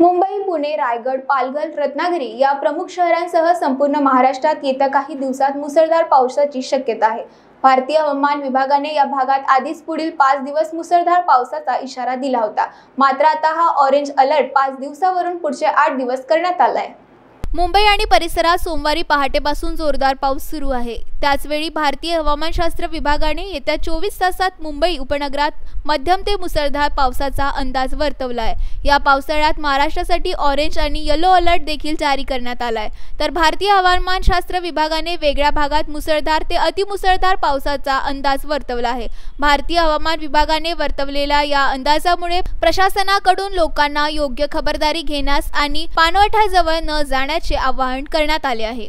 मुंबई पुणे रायगड पालघर रत्नागिरी या प्रमुख शहरांसह संपूर्ण महाराष्ट्रात येत्या काही दिवसात मुसळधार पावसाची शक्यता आहे. भारतीय हवामान विभागाने या भागात आधीच पुढील पाच दिवस मुसळधार पावसाचा इशारा दिला होता. मात्र आता हा ऑरेंज अलर्ट पाच दिवसावरून पुढचे आठ दिवस करण्यात आला आहे मुंबई आणि परिसरात सोमवारी पहाटेपासून जोरदार पाऊस सुरू आहे. त्याचवेळी भारतीय हवामानशास्त्र विभागाने येत्या चोवीस तासात मुंबई उपनगरात मध्यम ते मुसळधार पावसाचा अंदाज वर्तवला आहे या पावसाळ्यात महाराष्ट्रासाठी ऑरेंज आणि येलो अलर्ट देखील जारी करण्यात आला आहे तर भारतीय हवामानशास्त्र विभागाने वेगळ्या भागात मुसळधार ते अतिमुसळधार पावसाचा अंदाज वर्तवला आहे. भारतीय हवामान विभागाने वर्तवलेल्या या अंदाजामुळे प्रशासनाकडून लोकांना योग्य खबरदारी घेण्यास आणि पाणवठ्याजवळ न जाण्याचे आवाहन करण्यात आले आहे.